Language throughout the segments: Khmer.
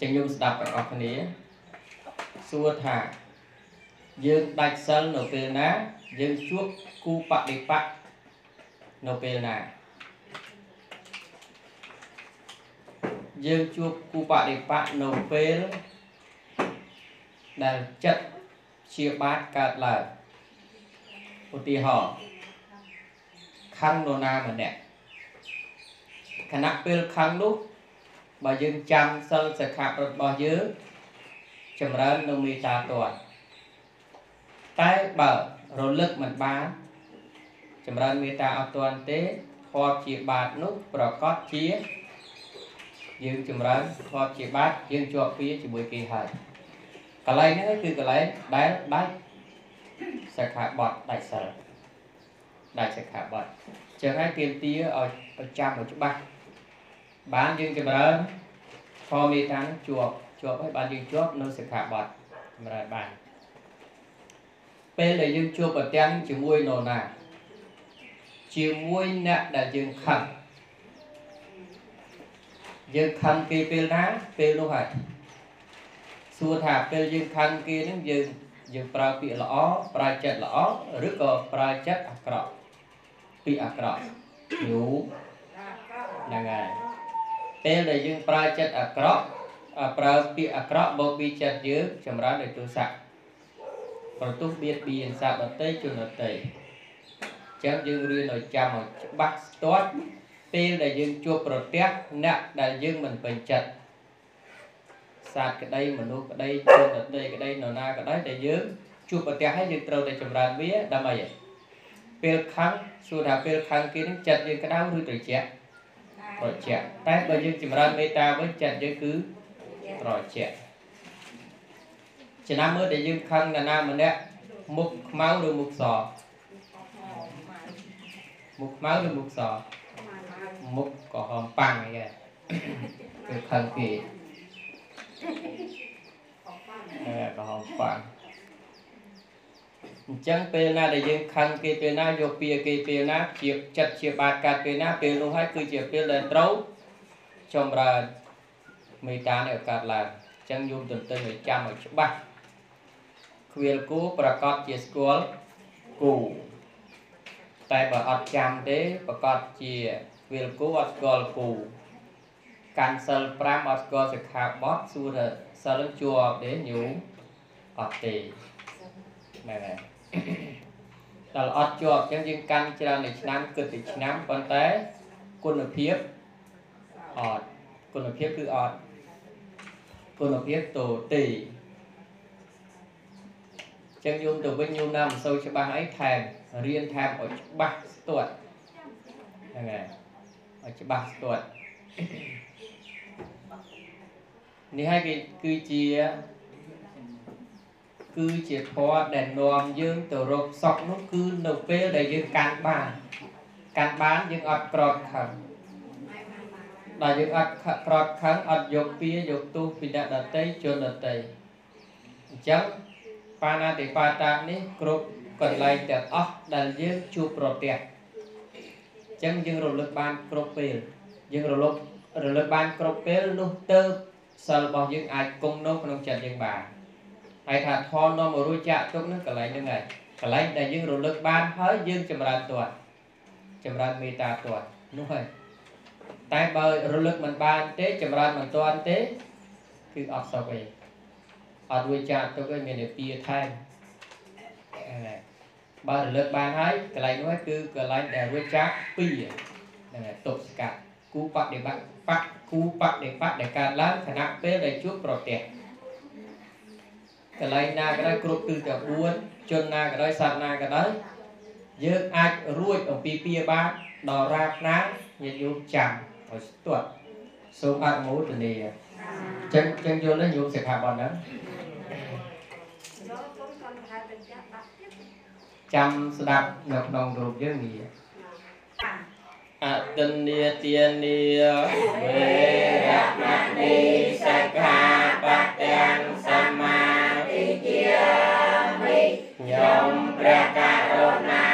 ចឹងខ្ញុំស្ដាប់ទាំងអស់គ្នាសួរថាយើងដាច់សិលនៅពេលណា យើងជួបគូបដិបត្តិនៅពេលណាយើងជួបគូបដិបត្តិនៅពេលដែលចិត្តជាបាតកើតឡើងឧទាហរណ៍ខੰងនរណាម្នាក់ខណៈពេលខੰងនោះ បើយើងចាំសិលសិក្ខាបទរបស់យើងចម្រើននៅមេត្តាទ័នតែបើរលឹកមិនបានចម្រើនមេត្តាអត់ទាន់ទេធម៌ជាបាតនោះប្រកាសជាយើងចម្រើនធម៌ជាបាតយើងជាប់ពីជាមួយគេហើយកន្លែងហ្នឹងគឺកន្លែងដែលដាច់សិក្ខាបទដាច់សិលដាច់សិក្ខាបទចឹងហើយទាមទារឲ្យប្រចាំឲ្យច្បាស់ បានយើងចម្រើនធម៌មេត្តាជាប់ជាប់ហើយបានយើងជាប់នៅសិក្ខាបទចម្រើនបានពេលដែលយើងជួបប្រទាំងជាមួយនរណាជាមួយអ្នកដែលយើងខឹងយើងខឹងគេពេលណាពេលនោះហើយសួរថាពេលយើងខឹងគេហ្នឹងយើងយើងប្រើពាក្យល្អប្រើចិត្តល្អឬក៏ប្រើចិត្តអាក្រក់ពាក្យអាក្រក់យូហ្នឹងហើយ ពេលដែលយើងប្រើចិត្តអាក្រក់ប្រើពាក្យអាក្រក់មកពីចិត្តយើងចម្រើនដោយទោសៈប្រទុះបៀតបៀនសាបតីជនតីចឹងយើងរៀនឲ្យចាំឲ្យច្បាស់ស្ទាត់ពេលដែលយើងជួបប្រទះអ្នកដែលយើងមិនពេញចិត្តសាទក្តីមនុស្សក្តីជនតីក្តីនរណាក្តីដែលយើងជួបប្រទះហើយយើងត្រូវតែចម្រើនវាដើម្បីឲ្យពេលខឹងសួរថាពេលខឹងគេនឹងចិត្តយើងក្តៅឬត្រជាក់ ត្រជាក់តែបើយើងចម្រើនមេត្តាវិញចិត្តយើងគឺត្រជាក់ចំណាំមើលដែលយើងខឹងនរណាម្នាក់មុខខ្មៅឬមុខសមុខខ្មៅឬមុខសមុខក៏ហមប៉ាំងអីគេខឹងគេអឺក៏ហមប៉ាំង អញ្ចឹងពេលណាដែលយើងខឹងគេពេលណាយកពីគេពេលណាជាចិត្តជាបាតកាត់ពេលណាពេលនោះហើយគឺជាពេលដែលត្រូវចម្រើនមេត្តានេះឲ្យកើតឡើងអញ្ចឹងយំទន្ទឹងឲ្យចាំឲ្យច្បាស់ខ្វៀលគូប្រកាសជាស្គាល់គូតែបើអត់ចាំទេប្រកាសជាខ្វៀលគូអត់ស្គាល់គូកាន់សិល5អត់ស្គាល់សិក្ខាបទសួរថាសិលជាប់ទេញោមអត់ទេហ្នឹ ងហើយដល់អត់ជាប់អញ្ចឹងយើងកាន់ច្រើននៃឆ្នាំគិតពីឆ្នាំប៉ុន្តែគុណភាពអត់គុណភាពគឺអត់គុណភាពតូទេចឹងយំទៅវិញយំណាមិនសូវច្បាស់អីថែមរៀនថែមឲ្យច្បាស់ស្ទាត់ហ្នឹងហើយឲ្យច្បាស់ស្ទាត់នេះហើយគេគឺជា គឺជាធម៌ដែលនាំយើងទៅរកសុខនោះគឺនៅពេលដែលយើងកាន់បានកាន់បានយើងអត់ក្រត់ខឹងដល់យើងអត់ក្រត់ខឹងអត់យកពៀយកទោសពីអ្នកដតីជនដតីអញ្ចឹងបាណាតិបាតានេះគ្រប់កន្លែងទាំងអស់ដែលយើងជួបប្រទះអញ្ចឹងយើងរលឹកបានគ្រប់ពេលយើងរលឹករលឹកបានគ្រប់ពេលនោះទៅសិលរបស់យើងអាចគង់នៅក្នុងចិត្តយើងបាន ហើយថាធននាំរួចចាក់ទុកនឹងកន្លែងហ្នឹងហើយកន្លែងដែលយើងរលឹកបានហើយយើងចម្រើនទាត់ចម្រើនមេត្តាទាត់នោះហើយតែបើរលឹកមិនបានទេចម្រើនមិនទាន់ទេគឺអត់សុខទេអត់រួចចាក់ទុកឯងមានតែពីថែមហ្នឹងហើយបើរលឹកបានហើយកន្លែងនោះគឺកន្លែងដែលរួចចាក់ពីហ្នឹងហើយទុកស្កាត់គូបដិបត្តិបកគូបដិបត្តិដែលកើតឡើងខណៈពេលដែលជួបប្រទះ កន្លែងណាក៏ដោយគ្រប់ទិសទាំង4ជនណាក៏ដោយសត្វណាក៏ដោយយើងអាចរួចអំពីពីបាតដល់រាបណាញាតិញោមចាំឲ្យស្ទាត់សូមអនុមោទនាចឹងចឹងយល់ទេញោមសិក្ខាបទហ្នឹងចាំស្ដាប់នៅក្នុងរូបយើងនេះអតិនេទានីវេរមណីសិក្ខាបទាំង ខ្ញុំព្រះករុណា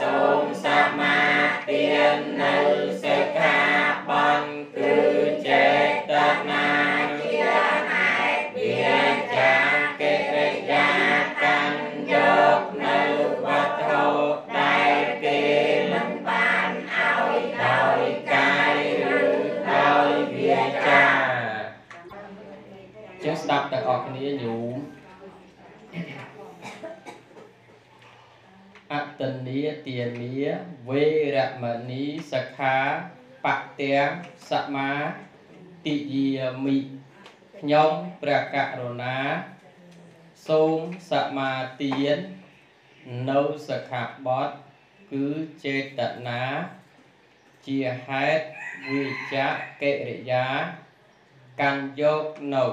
សូមសមាទាននៅសិក្ខាបទគឺចេតនាជាណែវាចាកិរិយាកម្មយកនៅវត្ថុដែលគេមិនបានឲ្យដោយកាយឬដោយវាចាចេះស្ដាប់ទាំងអស់គ្នាញោម អតនីទានាវេរមណីសខាបទាំងសមាតិយាមិខ្ញុំព្រះករុណាសូមសមាទាននៅសខាបតគឺចេតនាជាហេតុវិជ្ជកិរិយាកាន់យកនៅ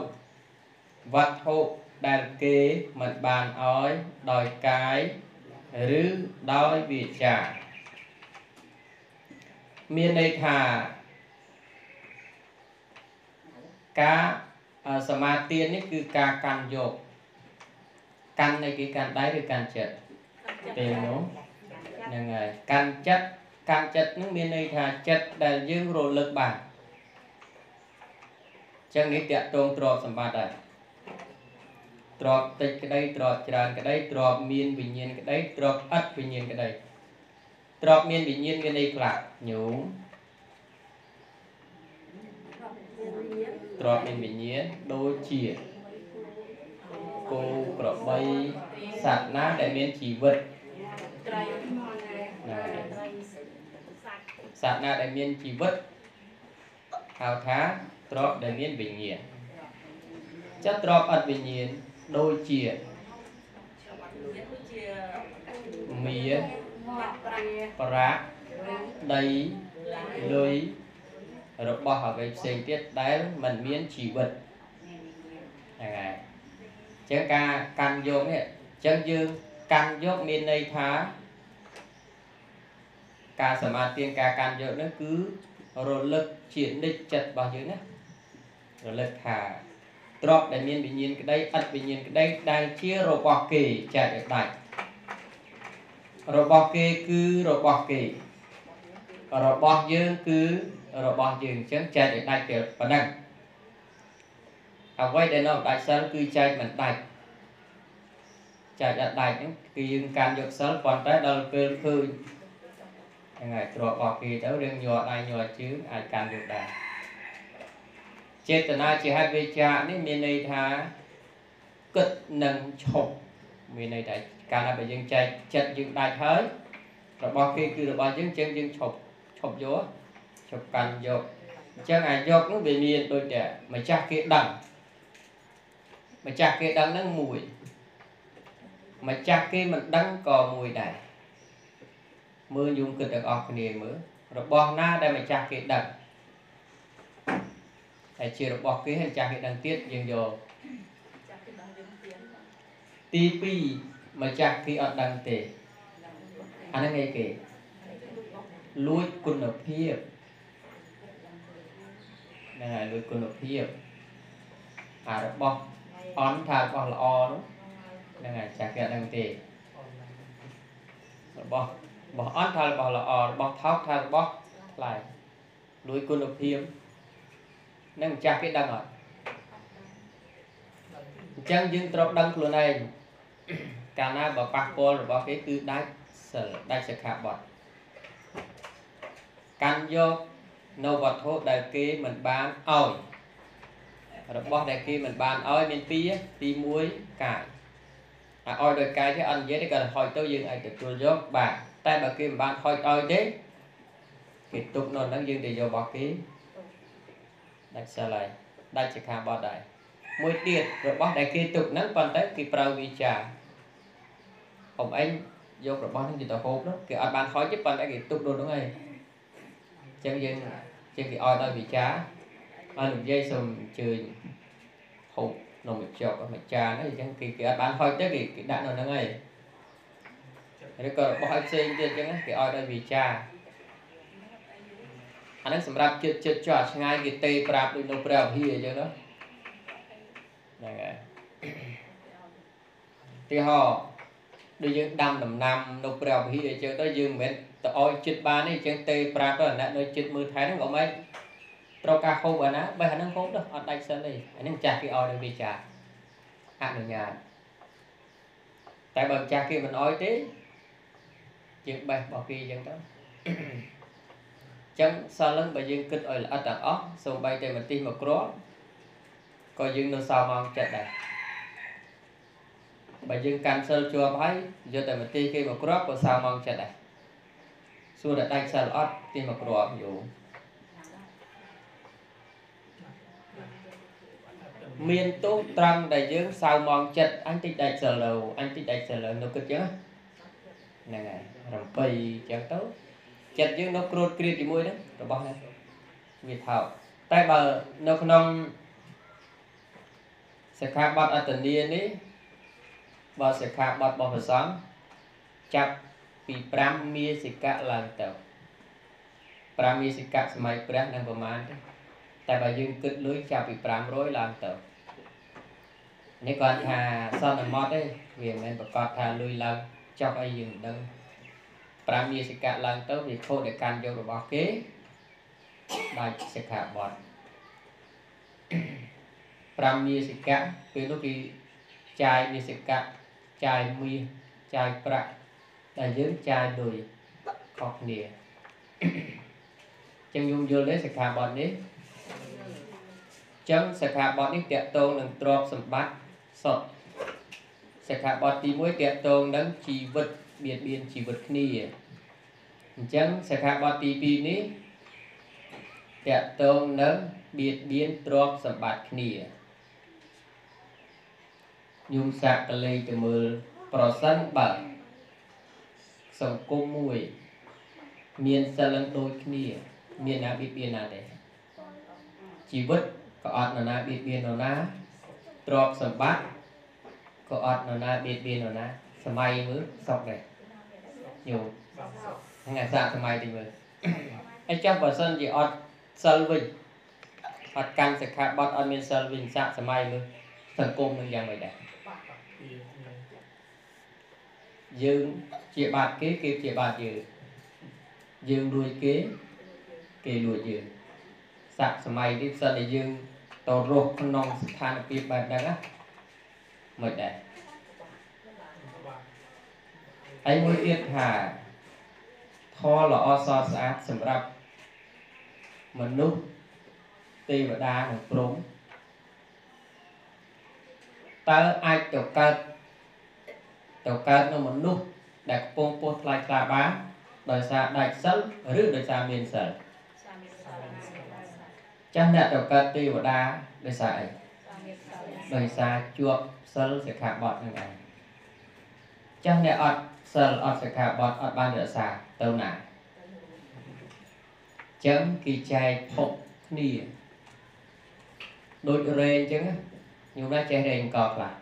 វត្ថុដែលគេមិនបានឲ្យដោយកាយ ឬដោយវាចាមានន័យថាការសមាធិនេះគឺការកាន់យកកាន់នៃគេកាន់ដៃឬកាន់ចិត្តពេលនោះហ្នឹងហើយកាន់ចិត្តកាន់ចិត្តនឹងមានន័យថាចិត្តដែលយើងរលឹកបានចឹងនេះតកតងទ្រពសម្បត្តិដែរ ទ្រពតិចក្តីទ្រពច្រើនក្តីទ្រពមានវិញ្ញាណក្តីទ្រពឥតវិញ្ញាណក្តីទ្រពមានវិញ្ញាណមានន័យខ្លះញោមទ្រពមានវិញ្ញាណដូចជាគោក្របីសត្វណាដែលមានជីវិតត្រីណាសត្វណាដែលមានជីវិតហៅថាទ្រពដែលមានវិញ្ញាណចុះទ្រពអត់វិញ្ញាណ ដូចជាមាប្រាក់ដីលុយរបស់អ្វីផ្សេងទៀតដែលមិនមានជីវិតហ្នឹងហើយអញ្ចឹងការកាន់យកនេះអញ្ចឹងយើងកាន់យកមានន័យថាការសមាធិការកាន់យកនេះគឺរលឹកជានិច្ចចិត្តរបស់យើងណារលឹកថា ទ្រពដែលមានវិញ្ញាណក្តីឥតវិញ្ញាណក្តីដែលជារបស់គេចែកឲ្យដាច់របស់គេគឺរបស់គេរបស់យើងគឺរបស់យើងអញ្ចឹងចែកឲ្យដាច់ទៅប៉ុណ្ណឹងអ្វីដែលនៅដាច់សិលគឺចែកមិនដាច់ចែកអត់ដាច់ហ្នឹងគឺយើងកាន់យកសិលប៉ុន្តែដល់ពេលឃើញហ្នឹងហើយទ្រពរបស់គេទៅរឿងញ័រដៃញ័រជើងអាចកាន់យកដែរ ចេតនាជាហេតុវិជ្ជានេះមានន័យថាគិតនឹងឈប់មានន័យថាកាលណាបើយើងចែកចិត្តយើងដាច់ហើយរបស់គេគឺរបស់យើងចឹងយើងឈប់ឈប់យកឈប់កាន់យកអញ្ចឹងអាយកនោះវាមានដូចតែម្ចាស់គេដឹងម្ចាស់គេដឹងហ្នឹងមួយម្ចាស់គេមិនដឹងក៏មួយដែរមើលយំគិតទាំងអស់គ្នាមើលរបស់ណាដែលម្ចាស់គេដឹង ហើយជារបស់គេហើយចាស់គេដឹងទៀតយើងយកទី2ម្ចាស់គេអត់ដឹងទេអាហ្នឹងឯគេលួចគុណភាពហ្នឹងហើយលួចគុណភាពអារបស់អន់ថារបស់ល្អនោះហ្នឹងហើយចាស់គេអត់ដឹងទេរបស់របស់អន់ថារបស់ល្អរបស់ថោកថារបស់ថ្លៃលួចគុណភាព នឹងម្ចាស់គេដឹងអត់អញ្ចឹងយើងត្រូវដឹងខ្លួនឯងកាលណាបើប៉ះពាល់របស់គេគឺដាច់សិលដាច់សិក្ខាបទកាន់យកនៅវត្ថុដែលគេមិនបានឲ្យរបស់ដែលគេមិនបានឲ្យមានពីរទី1កាយឲ្យឲ្យដោយកាយទេអត់និយាយទេគាត់ហុចទៅយើងអាចទទួលយកបាទតែបើគេមិនបានហុចឲ្យទេគេទុកនៅហ្នឹងយើងទៅយករបស់គេ ដាច់សិលហើយដាច់សិក្ខាបទដែរមួយទៀតរបស់ដែលគេទុកហ្នឹងប៉ុន្តែគេប្រើវិចាអ៊ំអេងយករបស់ហ្នឹងទៅហូបនោះគេអត់បានហុចទេប៉ុន្តែគេទុកដូចហ្នឹងឯងអញ្ចឹងយើងជាងគេឲ្យដោយវិចាហើយនិយាយសូមអញ្ជើញហូបនំមួយចុកមួយចានអញ្ចឹងគេគេអត់បានហុចទេគេគេដាក់នៅហ្នឹងឯងឬក៏របស់ឲ្យផ្សេងទៀតអញ្ចឹងគេឲ្យដោយវិចា អាហ្នឹងសម្រាប់ចិត្តចិត្តចោះឆ្ងាយគេទេប្រាប់ដូចនៅព្រះអភិអញ្ចឹងណាហ្នឹងហើយទីហោដូចយើងដាំដំណាំនៅព្រះអភិអញ្ចឹងទៅយើងមិនមែនទៅអោយចិត្តបានទេអញ្ចឹងទេប្រាប់ទៅអ្នកនៅចិត្តមើលថែហ្នឹងក៏មិនត្រូវការហូបអាណាបេះអាហ្នឹងហូបទៅអត់ដាច់សិនទេអាហ្នឹងចាស់គេអោយដោយវាចាអនុញ្ញាតតែបើចាស់គេមិនអោយទេយើងបេះរបស់គេអញ្ចឹងទៅ ចឹងសិលនឹងបើយើងគិតឲ្យល្អិតទាំងអស់សូម្បីតែមន្ទីរមួយគ្រាប់ក៏យើងនៅសល់ម៉ោងចិត្តដែរបើយើងកាន់សិលជាប់ហើយយកតែមតិគេមកគ្រាប់ក៏សល់ម៉ោងចិត្តដែរសួរតែដាច់សិលអត់ទីមកគ្រាប់យូរមានទោសត្រង់ដែលយើងសៅម៉ងចិត្តអញតិចដាច់សិលលើអញតិចដាច់សិលលើនៅគិតចឹងហ្នឹងហើយរំបីចឹងទៅ ចិត្តយើងនៅក្រូតគ្រៀតជាមួយហ្នឹងរបស់ហ្នឹងវាថោកតែបើនៅក្នុងសិក្ខាបទអត្តនីនេះបើសិក្ខាបទរបស់ព្រះសង្ឃចាប់ពី5មាសិកៈឡើងទៅ5មាសិកៈសម័យព្រះនឹងប្រមាណទេតែបើយើងគិតលុយចាប់ពី500ឡើងទៅនេះគាត់ថាសន្មតទេវាមិនមែនប្រកាសថាលុយឡើងចប់អីយើងមិនដឹង 5មាសិកៈឡើងទៅវាខូចដែលកាន់យករបស់គេដាច់សិក្ខាបទ5មាសិកៈពេលនោះគេចាយមាសិកៈចាយមាសចាយប្រាក់តែយើងចាយលុយខុសគ្នាចឹងយំយល់ទេសិក្ខាបទនេះចឹងសិក្ខាបទនេះតកតងនឹងទ្រព្យសម្បត្តិសុទ្ធសិក្ខាបទទី1តកតងនឹងជីវិត បៀតបៀនជីវិតគ្នាអញ្ចឹងសិក្ខាបទទី2នេះតកតងនឹងបៀតបៀនទ្រព្យសម្បត្តិគ្នាញោមសាក់កលេងទៅមើលប្រសិនបើសង្គមមួយ មានសិលឹងដូចគ្នា មានណាបៀតបៀនណាទេជីវិតក៏អត់នរណាបៀតបៀននរណាទ្រព្យសម្បត្តិក៏អត់នរណាបៀតបៀននរណាសម័យមើលសក់ដែរ ញោមថ្ងៃសាកសម័យទីមើលហើយចាស់បើសិនជាអត់សិលវិញអត់កាន់សិក្ខាបទអត់មានសិលវិញសាកសម័យមើលសង្គមនឹងយ៉ាងម៉េចដែរយើងជាបាតគេគេជាបាតយើងយើងលួចគេគេលួចយើងសាក់សម័យនេះសិនតែយើងតរស់ក្នុងស្ថានភាពបែបហ្នឹងណាមិនដែរ ហើយមួយទៀតថាធម៌ល្អសស្អាតសម្រាប់មនុស្សទេវតានិងព្រហ្មតើអាចទៅកើតទៅកើតនៅមនុស្សដែលកំពុងពោះថ្លៃថ្លាបានដោយសារដាច់សិលឬដោយសារមានសិលចាស់អ្នកទៅកើតទេវតាដោយសារអីដោយសារជាប់សិលសិក្ខាបទនឹងឯងចាស់អ្នកអត់ សិលអត់សិក្ខាបទអត់បានរក្សាទៅណាចឹងគេចែកភពគ្នាដូចរែងចឹងខ្ញុំណាចេះរែងកខ្លះ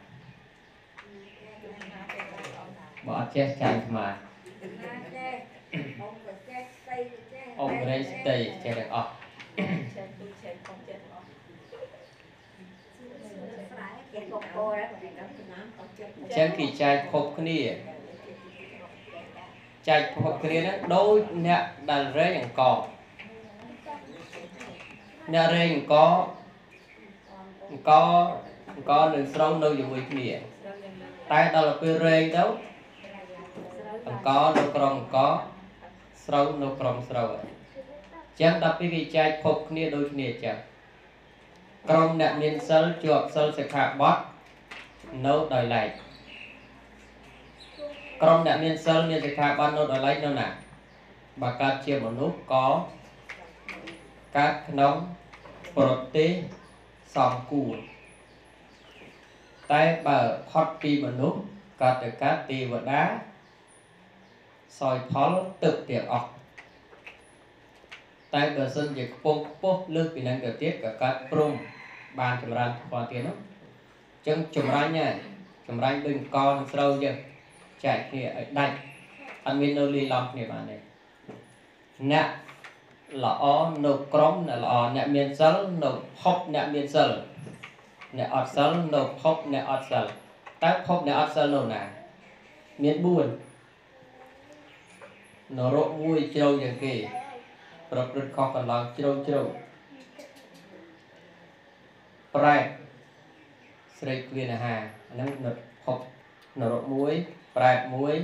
បើអត់ចេះចាញ់ខ្មែរអង្គរែងស្ទៃចេះទាំងអស់ចឹងគេចែកភពគ្នា ចែកភពគ្នាហ្នឹងដូចអ្នកដែលរែងអង្គអ្នករែងអង្គអង្គអង្គនឹងស្រូវនៅជាមួយគ្នាតែដល់ពេលរែងទៅអង្គនៅក្រុមអង្គស្រូវនៅក្រុមស្រូវអញ្ចឹងដល់ពេលគេចែកភពគ្នាដូចគ្នាអញ្ចឹងក្រុមអ្នកមានសិលជាប់សិលសិក្ខាបទនៅដោយឡែក ក្រុមអ្នកមានសិលមានសិក្ខាបទនៅដោយឡែកនៅណាបើកើតជាមនុស្សក៏កើតក្នុងប្រទេសសំគួរតែបើផុតពីមនុស្សកើតទៅកើតទេវតាសោយផលទឹកទាំងអស់តែបើសិនជាខ្ពស់ខ្ពស់លើសពីនឹងទៅទៀតក៏កើតព្រំបានចម្រើនផ្ទាល់ទៀតនោះអញ្ចឹងចម្រាញ់ណាចម្រាញ់ដូចកនឹងស្រូវចឹង ចែកគ្នាឲ្យដាច់អត់មាននៅលីឡំគ្នាបានទេអ្នកល្អនៅក្រុមអ្នកល្អអ្នកមានសិលនៅភពអ្នកមានសិលអ្នកអត់សិលនៅភពអ្នកអត់សិលតើភពអ្នកអត់សិលនៅណាមាន4នរកមួយជ្រៅជាងគេ ប្រព្រឹត្តខុសកន្លងជ្រៅជ្រៅប្រែតស្រីគ្លៀនអាហារហ្នឹងភពនរកមួយ ប្រែតមួយ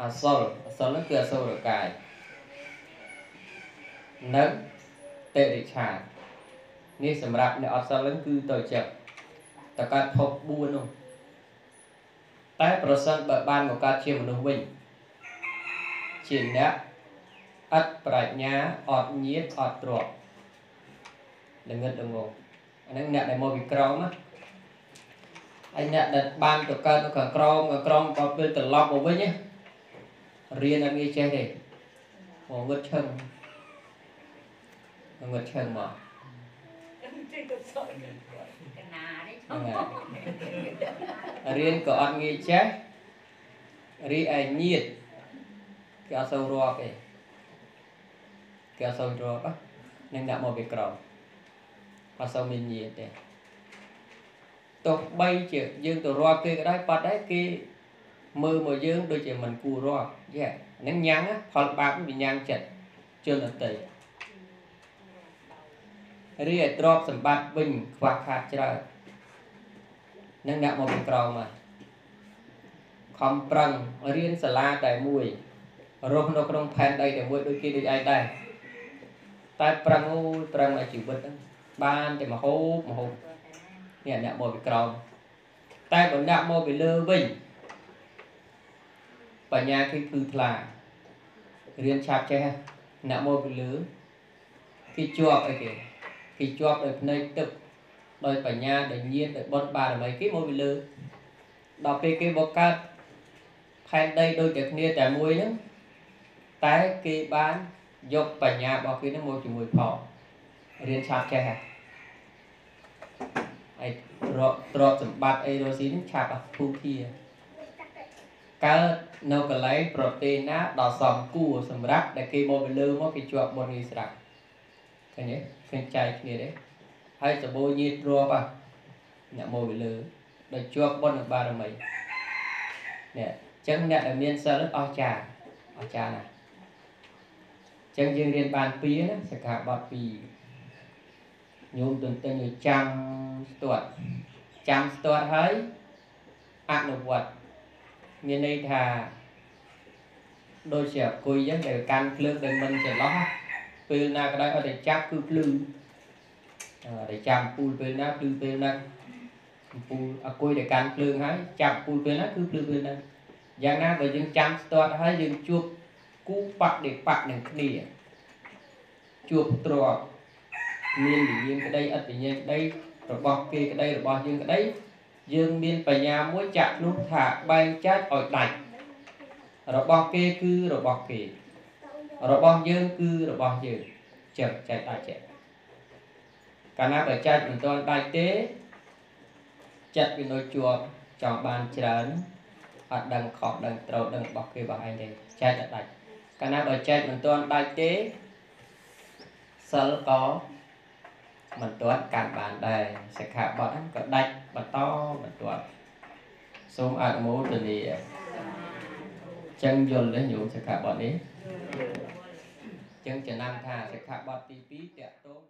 អសុលអសុលហ្នឹងគឺអសុរកាយនិងតិរិឆាននេះសម្រាប់អ្នកអត់សិលហ្នឹងគឺទៅចិត្តតកើតភព4នោះតែប្រសិនបើបានមកកើតជាមនុស្សវិញជាអ្នកអត់ប្រាជ្ញាអត់ញាតអត់ទ្រព្យល្ងឹតល្ងងអាហ្នឹងអ្នកដែលមកពីក្រមណា ហើយអ្នកដែលបានទៅកើតនៅខាងក្រមខាងក្រមក៏ពេលត្រឡប់មកវិញណារៀនអត់ងាយចេះទេមកងឹតឈឹងងឹតឈឹងមកកណានេះហ្នឹងហើយរៀនក៏អត់ងាយចេះរីឯញាតគេអត់សូវរាប់ទេគេអត់សូវរាប់ហ្នឹងដាក់មកពីក្រមអត់សូវមានញាតទេ ទោះបីជាយើងទៅរាប់គេក៏ដោយប៉ាត់ដែរគេមើលមកយើងដូចជាមិនគួររាប់យេហ្នឹងញ៉ាំងណាផលបាបវាញ៉ាំងចិត្តជន់អតីរីឯទ្រពសម្បត្តិវិញខ្វះខាតច្រើននឹងដាក់មកពីក្រោមមកខំប្រឹងរៀនសាលាតែមួយរស់នៅក្នុងផែនដីតែមួយដូចគេដូចឯងដែរតែប្រឹងអូយប្រឹងឲ្យជីវិតហ្នឹងបានតែមហូបមហូប នេះអ្នកមកពីក្រោមតែបើអ្នកមកពីលើវិញបញ្ញាគេគឺថ្លារៀនឆាប់ចេះអ្នកមកពីលើគេជាប់អីគេគេជាប់ដោយភ្នែកទឹកដោយបញ្ញាដោយញាណដោយបុណ្យបារមីគេមកពីលើដល់ពេលគេមកកើតផែនដីដូចតែគ្នាតែមួយហ្នឹងតែគេបានយកបញ្ញារបស់គេហ្នឹងមកជាមួយផងរៀនឆាប់ចេះហ่ะហើ យទ្រពទ្រពសម្បត្តិអីរស់ស៊ីហ្នឹងឆាប់អត់ភូធាកើតនៅកន្លែងប្រទេសណាដល់សំគួរសម្រាប់ដែលគេមកពីលើមកគេជាប់បុណ្យនេះស្រាប់ឃើញទេឃើញចែកគ្នាទេហើយសបោញាតរាប់អាអ្នកមកពីលើដោយជាប់បុណ្យបារមីនេះអញ្ចឹងអ្នកដែលមានសិលអស្ចារ្យអស្ចារ្យណាស់អញ្ចឹងយើងរៀនបានពីរណាសិក្ខាបទពីរញោមទន្ទិញឲ្យចាំ ស្ទាត់ចាំស្ទាត់ហើយអនុវត្តមានន័យថាដូចជាអគុយអញ្ចឹងដែលកាន់ភ្លើងដែលមិនចន្លោះពេលណាក៏ដោយឲ្យតែចាប់គឺភ្លឺ để chạm pul ពេលណាភ្លឺពេលហ្នឹងពូលអគុយតែកាន់ភ្លើងហើយចាប់ពូលពេលណាគឺភ្លឺពេលហ្នឹងយ៉ាងណាបើយើងចាំស្ទាត់ហើយយើងជួបគូបដិបត្តិនឹងគ្នាជួបទ្របមានវិញ្ញាណក្តីអត់វិញ្ញាណក្តី របស់គេក្តីរបស់យើងក្តីយើងមានបញ្ញាមួយចាក់នោះថាបែងចែកឲ្យដាច់របស់គេគឺរបស់គេ របស់យើងគឺរបស់យើងចឹងចែកដាច់ចែកកាលណាបើចែកមិនទាន់ដាច់ទេ ចិត្តវានៅជាប់ចង់បានច្រើនអត់ដឹងខុសដឹងត្រូវដឹងរបស់គេរបស់ឯងទេចែកតែដាច់កាលណាបើចែកមិនទាន់ដាច់ទេសិលក៏ មិនទាន់កាន់បានដែរសិក្ខាបទហ្នឹងក៏ដាច់បន្តមិនទាន់សូមអនុមោទនាចឹងយល់ទេញោមសិក្ខាបទនេះចឹងចំណាំថាសិក្ខាបទទី2តកតង